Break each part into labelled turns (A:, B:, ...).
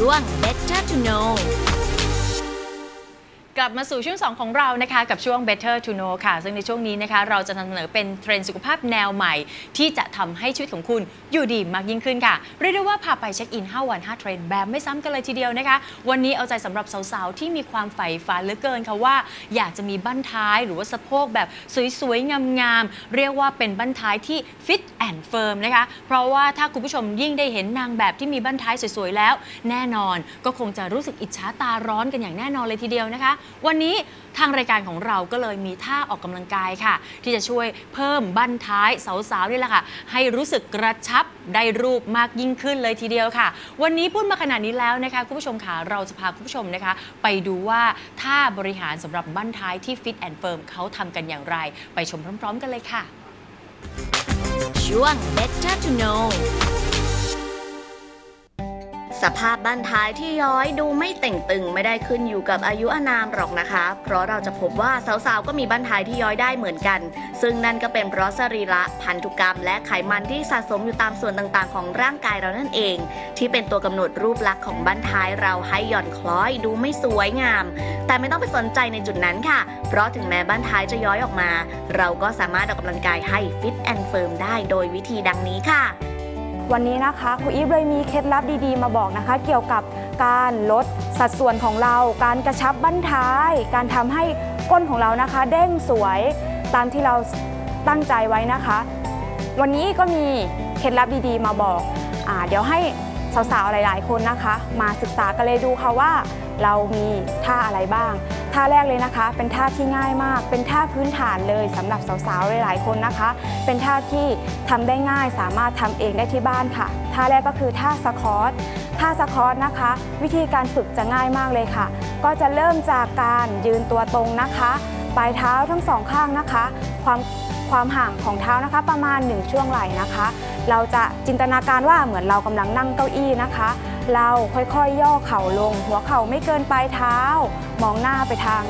A: ช่วง Better to Know
B: กลับมาสู่ช่วง2ของเรานะคะกับช่วง Better to Know ค่ะ ซึ่งในช่วงนี้นะคะเราจะนำเสนอเป็นเทรนด์สุขภาพแนวใหม่ ที่จะทำให้ชีวิตของคุณอยู่ดีมากยิ่งขึ้นค่ะ เรียกได้ว่าพาไป check in 5 วัน 5 เทรนด์แบบไม่ซ้ำกันเลยทีเดียวนะคะ วันนี้เอาใจสำหรับสาวๆ ที่มีความใฝ่ฝันเหลือเกินค่ะว่า อยากจะมีบั้นท้ายหรือว่าสะโพกแบบสวยๆ งามๆ เรียกว่าเป็นบั้นท้ายที่ fit and firm นะคะ เพราะว่าถ้าคุณผู้ชมยิ่งได้เห็นนางแบบที่มีบั้นท้ายสวยๆ แล้ว แน่นอนก็คงจะรู้สึกอิจฉาตาร้อนกันอย่างแน่นอนเลยทีเดียวนะคะวันนี้ทางรายการของเราก็เลยมีท่าออกกำลังกายค่ะ ที่จะช่วยเพิ่มบั้นท้ายสาวๆนี่แหละค่ะ ให้รู้สึกกระชับได้รูปมากยิ่งขึ้นเลยทีเดียวค่ะ วันนี้พูดมาขนาดนี้แล้วนะคะคุณผู้ชมค่ะเราจะพาคุณผู้ชมนะคะ ไปดูว่าท่าบริหารสำหรับบั้นท้ายที่ Fit and Firm เขาทำกันอย่างไร ไปชมพร้อม ๆ กันเลยค่ะ
A: ช่วง Better to Know
C: สภาพบั้นท้ายที่ย้อยดูไม่เต่งตึงไม่ได้ขึ้นอยู่กับอายุอานามหรอกนะคะ เพราะเราจะพบว่าสาวๆ ก็มีบั้นท้ายที่ย้อยได้เหมือนกัน ซึ่งนั่นก็เป็นเพราะสรีระพันธุกรรม และไขมันที่สะสมอยู่ตามส่วนต่างๆ ของร่างกายเรานั่นเอง ที่เป็นตัวกำหนดรูปลักษณ์ของบั้นท้ายเราให้หย่อนคล้อยดูไม่สวยงาม แต่ไม่ต้องไปสนใจในจุดนั้นค่ะ เพราะถึงแม้บั้นท้ายจะย้อยออกมา เราก็สามารถออกกำลังกายให้ fit and firm ได้โดยวิธีดังนี้ค่ะ
D: วันนี้นะคะครูอีฟเลยมีเคล็ดลับดีๆ มาบอกนะคะ เกี่ยวกับการลดสัดส่วนของเรา การกระชับบั้นท้าย การทำให้ก้นของเรานะคะ เด้งสวยตามที่เราตั้งใจไว้นะคะ วันนี้ก็มีเคล็ดลับดีๆ มาบอกอเดี๋ยวให้ สาวๆ หลายๆ คนนะคะ มาศึกษากันเลยดูค่ะว่าเรามีท่าอะไรบ้าง ท่าแรกเลยนะคะ เป็นท่าที่ง่ายมาก เป็นท่าพื้นฐานเลยสำหรับสาวๆ หลายๆ คนนะคะ เป็นท่าที่ทำได้ง่ายสามารถทำเองได้ที่บ้านค่ะ ท่าแรกก็คือท่าสคอตท่าสคอตนะคะ วิธีการฝึกจะง่ายมากเลยค่ะ ก็จะเริ่มจากการยืนตัวตรงนะคะ ปลายเท้าทั้งสองข้างนะคะ ความ ความห่างของเท้านะคะ ประมาณ 1 ช่วงไหล่นะคะ เราจะจินตนาการว่าเหมือนเรากำลังนั่งเก้าอี้นะคะ เราค่อยๆยย่อเข่าลง หัวเข่าไม่เกินปลายเท้า มองหน้าไปทาง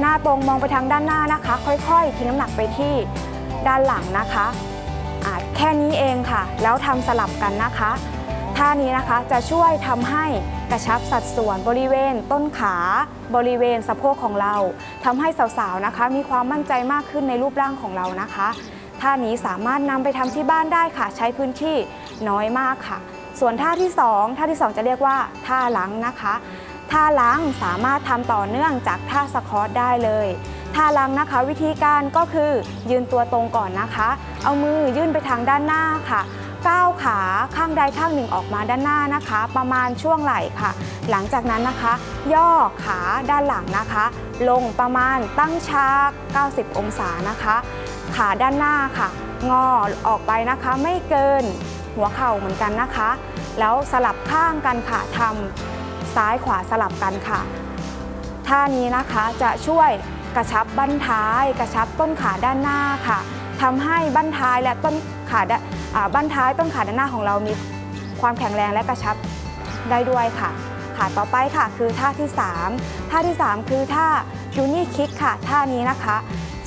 D: หน้าตรงมองไปทางด้านหน้านะคะ ค่อยๆทิ้งน้ำหนักไปที่ด้านหลังนะคะแค่นี้เองค่ะ แล้วทำสลับกันนะคะ ท่านี้นะคะจะช่วยทำให้กระชับสัดส่วนบริเวณ ต้นขาบริเวณสะโพกของเราทำให้สาวๆนะคะ มีความมั่นใจมากขึ้นในรูปร่างของเรานะคะท่านี้สามารถนำไปทำที่บ้านได้ค่ะ ใช้พื้นที่น้อยมากค่ะ ส่วนท่าที่ 2 ท่าที่ 2 จะเรียกว่าท่าล้างนะคะท่าล้างสามารถทำต่อเนื่องจากท่าสควอตได้เลย ท่าล้างนะคะ วิธีการก็คือยืนตัวตรงก่อนนะคะ เอามือยื่นไปทางด้านหน้าค่ะ ก้าวขาข้างใดข้างหนึ่งออกมาด้านหน้านะคะ ประมาณช่วงไหล่ค่ะ หลังจากนั้นนะคะ ย่อขาด้านหลังนะคะ ลงประมาณตั้งฉาก 90 องศานะคะ ขาด้านหน้าค่ะ งอออกไปนะคะไม่เกินหัวเข่าเหมือนกันนะคะ แล้วสลับข้างกันค่ะทำซ้ายขวาสลับกันค่ะ ท่านี้นะคะจะช่วยกระชับบั้นท้าย กระชับต้นขาด้านหน้าค่ะ ทำให้บั้นท้ายและต้นขาด้านอ่าบั้นท้ายต้นขาด้านหน้าของเรามีความแข็งแรงและกระชับได้ด้วยค่ะค่ะต่อไปค่ะคือท่าที่ 3 ท่าที่ 3 คือท่ายูนี่คิกค่ะ ท่านี้นะคะ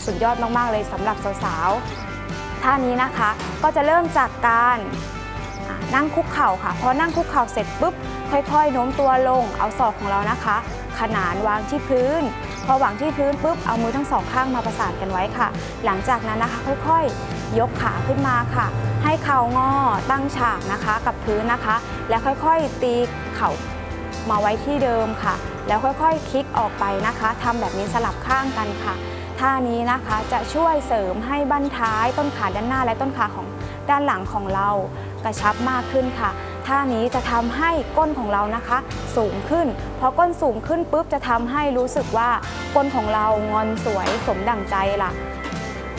D: สุดยอดมาก ๆ เลยสำหรับสาวๆ ท่านี้นะคะก็จะเริ่มจากการนั่งคุกเข่าค่ะพอนั่งคุกเข่าเสร็จปุ๊บค่อย ๆ โน้มตัวลง เอาศอกของเรานะคะ ขนานวางที่พื้น พอวางที่พื้นปุ๊บเอามือทั้งสองข้างมาประสานกันไว้ค่ะ หลังจากนั้นนะคะค่อยๆ ยกขาขึ้นมาค่ะ ให้เข่างอตั้งฉากนะคะ กับพื้นนะคะ แล้วค่อยๆตีเข่ามาไว้ที่เดิมค่ะ แล้วค่อยๆ คลิกออกไปนะคะทำแบบนี้สลับข้างกันค่ะท่านี้นะคะจะช่วยเสริมให้บั้นท้ายต้นขาด้านหน้าและต้นขาของด้านหลังของเรากระชับมากขึ้นค่ะ ท่านี้จะทำให้ก้นของเรานะคะ สูงขึ้นพอก้นสูงขึ้นปุ๊บจะทำให้รู้สึกว่าก้นของเรางอนสวยสมดั่งใจล่ะ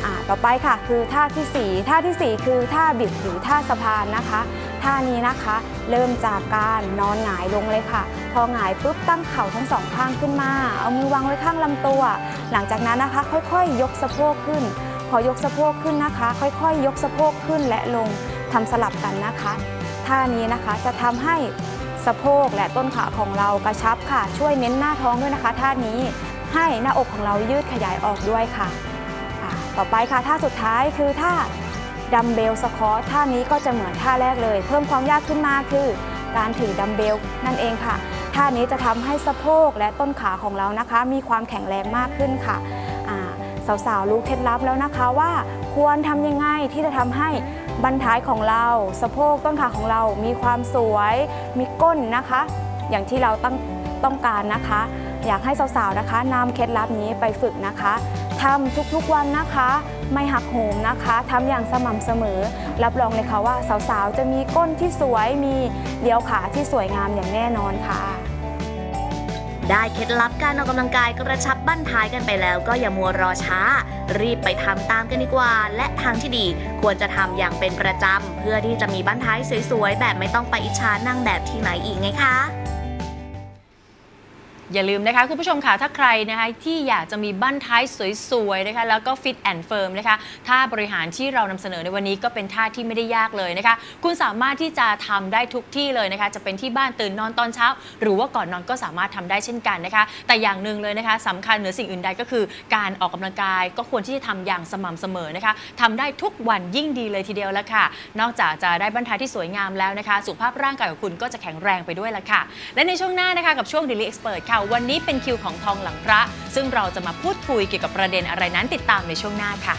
D: อ่าต่อไปค่ะคือท่าที่ 4 ท่าทีสี่ 4 คือท่าบิดหรือท่าสะพานนะคะ ท่านี้นะคะ เริ่มจากการนอนหงายลงเลยค่ะ พอหงายปุ๊บตั้งเข่าทั้งสองข้างขึ้นมา เอามือวางไว้ข้างลำตัว หลังจากนั้นนะคะ ค่อยๆ ยกสะโพกขึ้น พอยกสะโพกขึ้นนะคะ ค่อยๆ ยกสะโพกขึ้นและลงทำสลับกันนะคะ ท่านี้นะคะจะทำให้สะโพกและต้นขาของเรากระชับค่ะ ช่วยเน้นหน้าท้องด้วยนะคะท่านี้ให้หน้าอกของเรายืดขยายออกด้วยค่ะ ต่อไปค่ะท่าสุดท้ายคือท่า dumbbell squat ท่านี้ก็จะเหมือนท่าแรกเลย เพิ่มความยากขึ้นมาคือ การถือดัมเบลนั่นเองค่ะ ท่านี้จะทำให้สะโพกและต้นขาของเรานะคะ มีความแข็งแรงมากขึ้นค่ะสาวๆรู้เคล็ดลับแล้วนะคะว่าควรทำยังไงที่จะทำให้ บั้นท้ายของเรา สะโพกต้นขาของเรา มีความสวย มีก้นนะคะ อย่างที่เราตั้งต้องการนะคะ อยากให้สาวๆนะคะนำเคล็ดลับนี้ไปฝึกนะคะทำทุกๆวันนะคะ ไม่หักโหมนะคะทำอย่างสม่ำเสมอ รับรองเลยค่ะว่าสาวๆ จะมีก้นที่สวยมีเลี้ยวขาที่สวยงามอย่างแน่นอนค่ะ
C: ได้เคล็ดลับการออกกำลังกายกระชับบั้นท้ายกันไปแล้ว ก็อย่ามัวรอช้า รีบไปทำตามกันดีกว่า และทางที่ดีควรจะทำอย่างเป็นประจำเพื่อที่จะมีบั้นท้ายสวยๆ แบบไม่ต้องไปอิจฉานั่งแบบที่ไหนอีกไงคะ
B: อย่าลืมนะคะคุณผู้ชมค่ะถ้าใครนะคะที่อยากจะมีบั้นท้ายสวยๆนะคะแล้วก็ฟิตแอนด์เฟิร์มนะคะท่าบริหารที่เรานำเสนอในวันนี้ก็เป็นท่าที่ไม่ได้ยากเลยนะคะ คุณสามารถที่จะทำได้ทุกที่เลยนะคะ จะเป็นที่บ้านตื่นนอนตอนเช้า หรือว่าก่อนนอนก็สามารถทำได้เช่นกันนะคะ แต่อย่างหนึ่งเลยนะคะสำคัญเหนือสิ่งอื่นใดก็คือการออกกำลังกายก็ควรที่จะทำอย่างสม่ำเสมอนะคะทำได้ทุกวันยิ่งดีเลยทีเดียวแล้วค่ะ นอกจากจะได้บั้นท้ายที่สวยงามแล้วนะคะ สุขภาพร่างกายของคุณก็จะแข็งแรงไปด้วยละค่ะ และในช่วงหน้านะคะกับช่วง Daily Expert ค่ะวันนี้เป็นคิวของทองหลังพระ ซึ่งเราจะมาพูดคุยเกี่ยวกับประเด็นอะไรนั้นติดตามในช่วงหน้าค่ะ